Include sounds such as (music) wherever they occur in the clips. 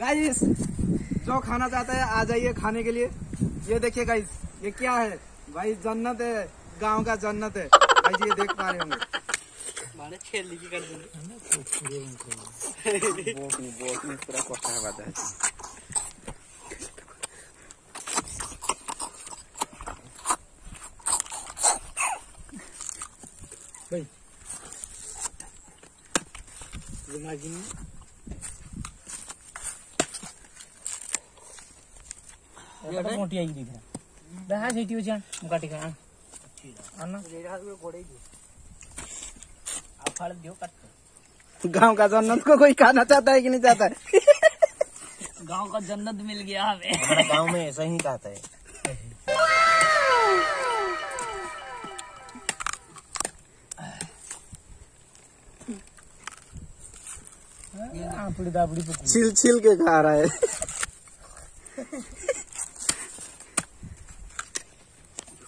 Guys जो खाना चाहता है आ जाइए खाने के लिए। ये देखिए गाइस ये क्या है? भाई जन्नत है गाँव का जन्नत है। भाई जी ये देख पा रहे होंगे। माने (laughs) මට तो हाँ, हाँ, हाँ। दियो कट गाँव का जन्नत को कोई खाना चाहता है कि नहीं चाहता है? गाँव का जन्नत मिल गया हमें। गाँव में ऐसा ही कहता है। छिल छिल के खा रहा है।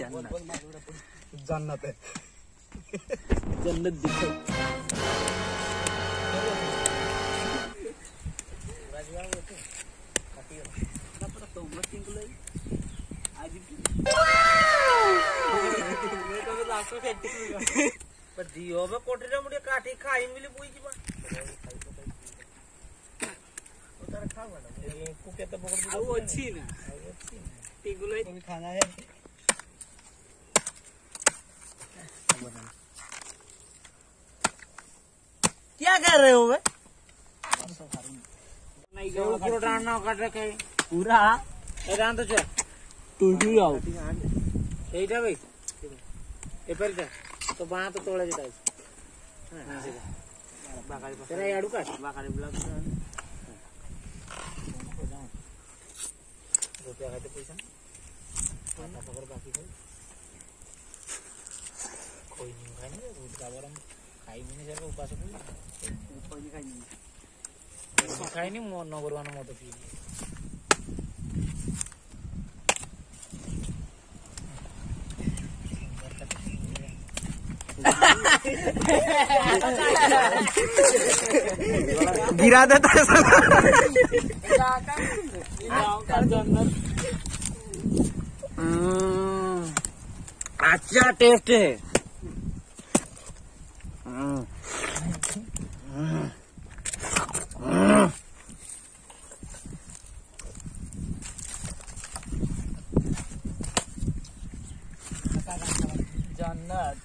জান্নাত জান্নাতে জান্নাত দেখো पर दियो में कोटरे मुझे काठी खाई मिली पूरी की बात। कुके तो पकड़ दो अच्छी ना। अच्छी ना टिगुलाई तो खाना है। क्या कर रहे हो वे पूरा রান তো চল টুটু যাও এইটা ভাই এপারিটা তো বাঁ তো তোলে যেটা আছে হ্যাঁ সেটা বাকারি পাশে এই আড়ু কাট বাকারি ব্লক रुपया खाते पैसा बाकी कोई नहीं खाएँगे ଖାଇ ଖୋଇନି ଖାଇନି ରୋଟିକା ବରଂ ଖାଇବିନି ସେଟା ଉପାସ ଖାଇନି ମୁଁ ନଗର ମାନ ମଦ ପିଇବି गिरा देता है साला। हम्म, अच्छा टेस्ट है জান্নাত।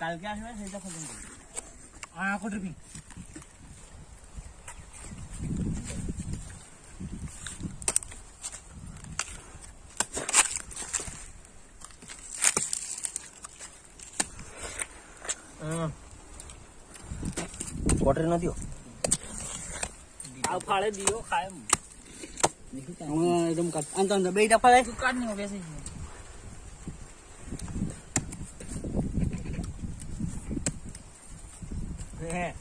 কালকে আসবে সেটা খবর আ কোটরবি કોટરી ન દિયો આવ ફાળે દિયો ખાય હું એકદમ કાટ અંત અંત બે ફાળે તું કાટ નહીં બેસી Yeah.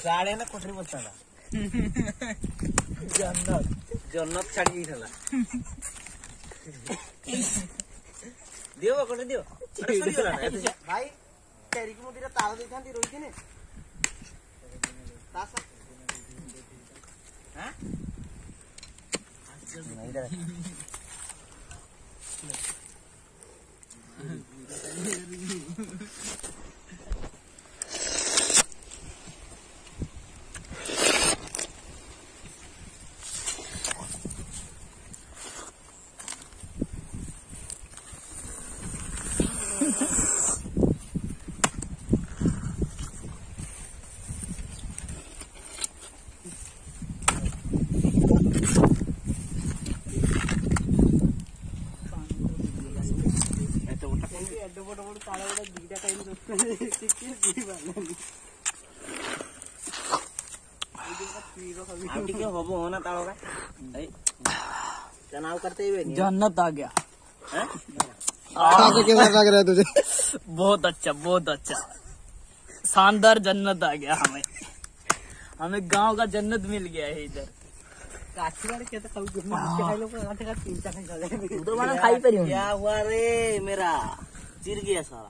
साड़े ना कुछ नहीं बोलता था জন্নত জন্নত ছাড়িয়ে খেলা। দিও কোনে দিও? ভাই তেরিকি মুদিরে তারা ଦେଇଥାନ୍ତି রইছি নে। হ্যাঁ? হ্যাঁ? আচ্ছা এইটা काला बड़ा टाइम ठीक है होबो ताड़ो का करते ही। जन्नत आ गया। कैसा लग रहा है तुझे? बहुत अच्छा बहुत अच्छा। शानदार जन्नत आ गया हमें। हमें गाँव का जन्नत मिल गया है इधर। हाँ। खाई पर क्या हुआ रे मेरा? తిరిగి వేసుకోవాలి